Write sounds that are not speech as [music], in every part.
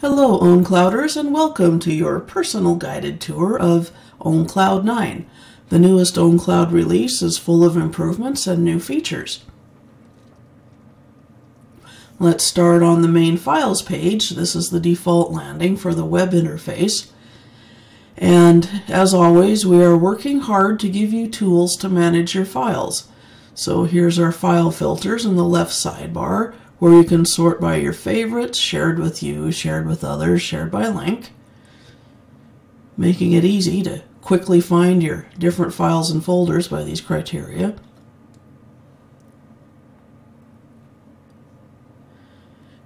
Hello, OwnClouders, and welcome to your personal guided tour of OwnCloud 9. The newest OwnCloud release is full of improvements and new features. Let's start on the main files page. This is the default landing for the web interface. And as always, we are working hard to give you tools to manage your files. So here's our file filters in the left sidebar where you can sort by your favorites, shared with you, shared with others, shared by link, making it easy to quickly find your different files and folders by these criteria.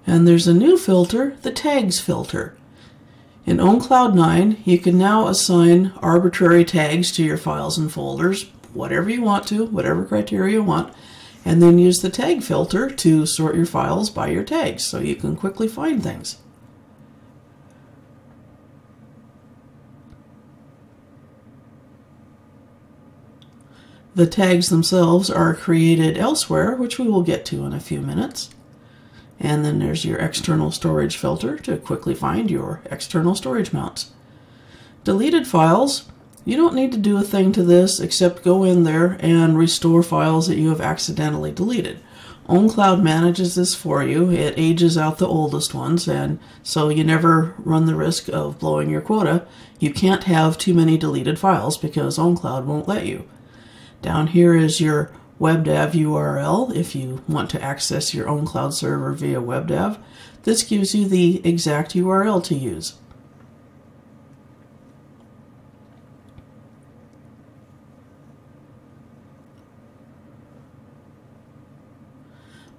And there's a new filter, the tags filter. In OwnCloud 9, you can now assign arbitrary tags to your files and folders, whatever you want to, whatever criteria you want, and then use the tag filter to sort your files by your tags so you can quickly find things. The tags themselves are created elsewhere, which we will get to in a few minutes. And then there's your external storage filter to quickly find your external storage mounts. Deleted files you don't need to do a thing to this except go in there and restore files that you have accidentally deleted. OwnCloud manages this for you. It ages out the oldest ones, and so you never run the risk of blowing your quota. You can't have too many deleted files because OwnCloud won't let you. Down here is your WebDAV URL if you want to access your OwnCloud server via WebDAV. This gives you the exact URL to use.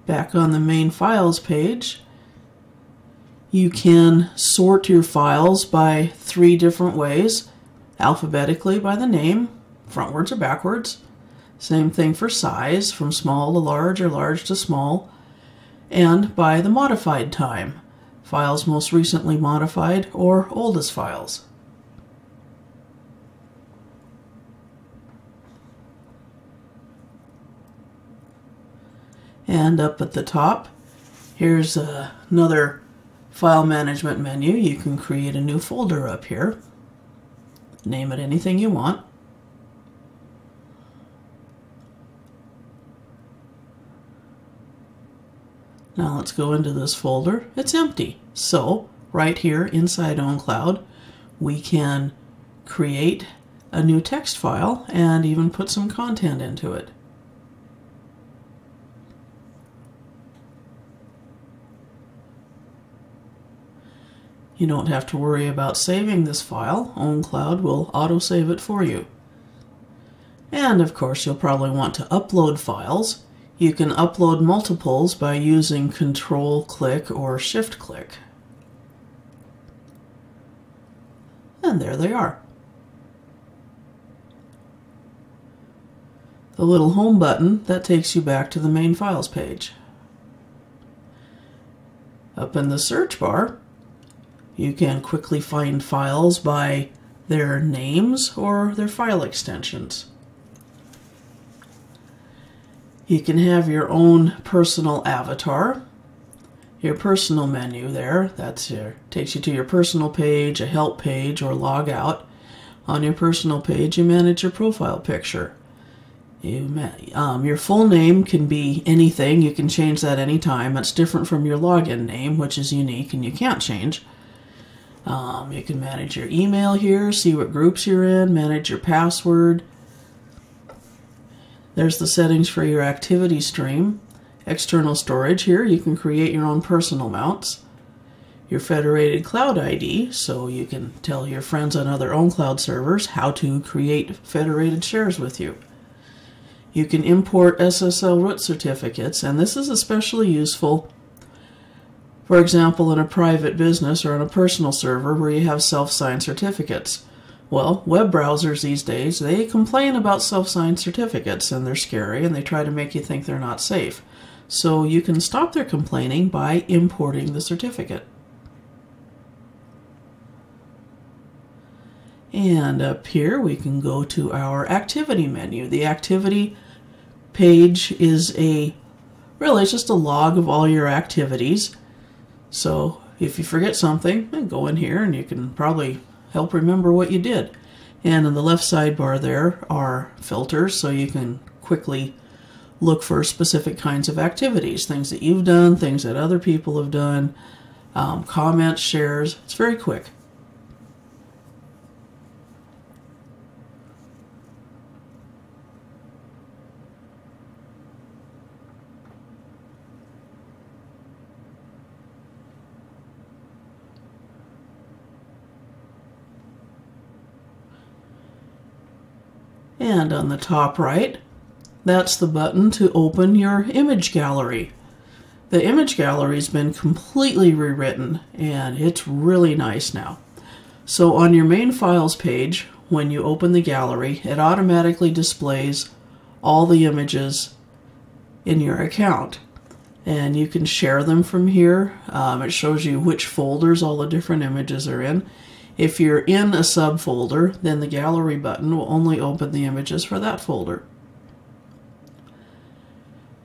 Back on the main files page, you can sort your files by three different ways. Alphabetically by the name, frontwards or backwards. Same thing for size, from small to large or large to small. And by the modified time, files most recently modified or oldest files. And up at the top, here's uh, another file management menu. You can create a new folder up here. Name it anything you want. Now let's go into this folder. It's empty. So right here inside OwnCloud, we can create a new text file and even put some content into it. You don't have to worry about saving this file. OwnCloud will autosave it for you. And of course, you'll probably want to upload files. You can upload multiples by using Control click or Shift click. And there they are. The little home button, that takes you back to the main files page. Up in the search bar, you can quickly find files by their names or their file extensions. You can have your own personal avatar. Your personal menu there, that's your, takes you to your personal page, a help page, or log out. On your personal page, you manage your profile picture. You, um, your full name can be anything. You can change that anytime. It's different from your login name, which is unique and you can't change. Um, you can manage your email here, see what groups you're in, manage your password. There's the settings for your activity stream. External storage here, you can create your own personal mounts. Your federated cloud ID, so you can tell your friends on other OwnCloud servers how to create federated shares with you. You can import SSL root certificates, and this is especially useful for example, in a private business or on a personal server where you have self-signed certificates. Well, web browsers these days, they complain about self-signed certificates and they're scary and they try to make you think they're not safe. So you can stop their complaining by importing the certificate. And up here we can go to our activity menu. The activity page is a, really it's just a log of all your activities. So if you forget something, go in here and you can probably help remember what you did. And in the left sidebar there are filters so you can quickly look for specific kinds of activities, things that you've done, things that other people have done, um, comments, shares. It's very quick. And on the top right, that's the button to open your image gallery. The image gallery's been completely rewritten and it's really nice now. So on your main files page, when you open the gallery, it automatically displays all the images in your account. And you can share them from here. Um, it shows you which folders all the different images are in. If you're in a subfolder, then the gallery button will only open the images for that folder.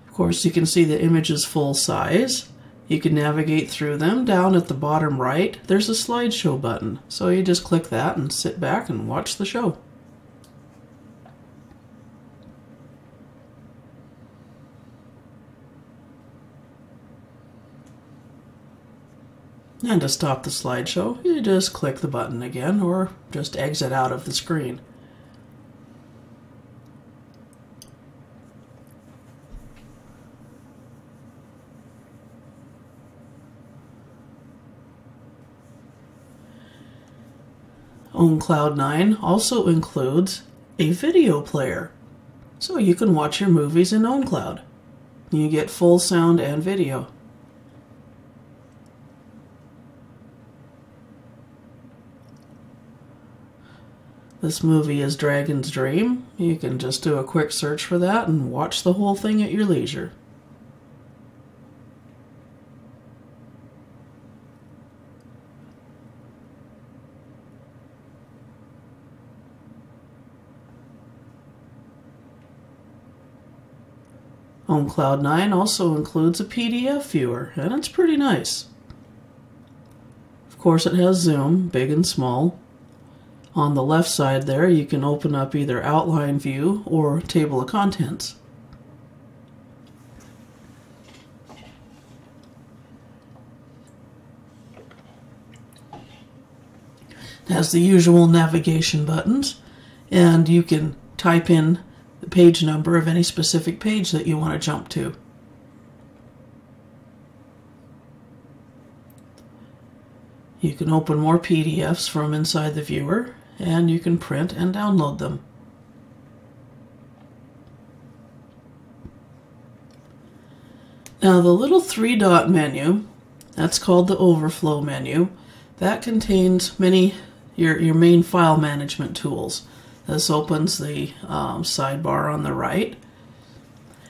Of course, you can see the images full size. You can navigate through them. Down at the bottom right, there's a slideshow button. So you just click that and sit back and watch the show. And to stop the slideshow, you just click the button again or just exit out of the screen. OwnCloud 9 also includes a video player, so you can watch your movies in OwnCloud. You get full sound and video. This movie is Dragon's Dream. You can just do a quick search for that and watch the whole thing at your leisure. OwnCloud 9 also includes a PDF viewer, and it's pretty nice. Of course, it has zoom, big and small, on the left side there, you can open up either outline view or table of contents. It has the usual navigation buttons, and you can type in the page number of any specific page that you want to jump to. You can open more PDFs from inside the viewer and you can print and download them. Now the little three dot menu, that's called the overflow menu, that contains many your, your main file management tools. This opens the um, sidebar on the right.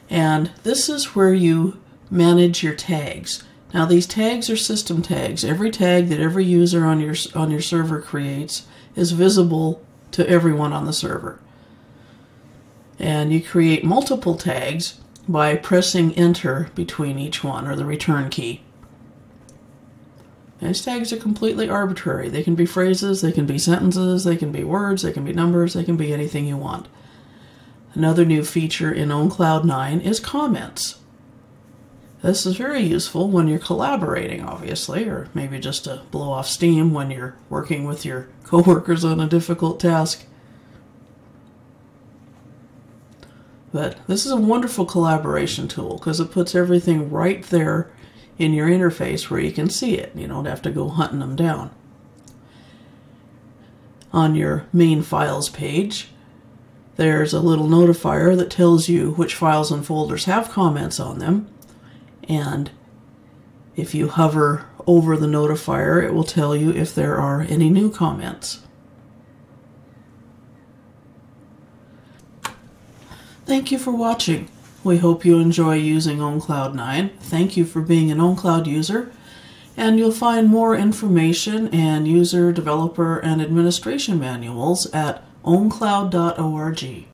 And this is where you manage your tags. Now these tags are system tags. Every tag that every user on your, on your server creates is visible to everyone on the server. And you create multiple tags by pressing enter between each one or the return key. these tags are completely arbitrary. They can be phrases, they can be sentences, they can be words, they can be numbers, they can be anything you want. Another new feature in OwnCloud 9 is comments. This is very useful when you're collaborating, obviously, or maybe just to blow off steam when you're working with your [laughs] coworkers on a difficult task. But this is a wonderful collaboration tool because it puts everything right there in your interface where you can see it. You don't have to go hunting them down. On your main files page, there's a little notifier that tells you which files and folders have comments on them and if you hover over the notifier, it will tell you if there are any new comments. Thank you for watching. We hope you enjoy using OwnCloud 9. Thank you for being an OwnCloud user. And you'll find more information and user, developer, and administration manuals at owncloud.org.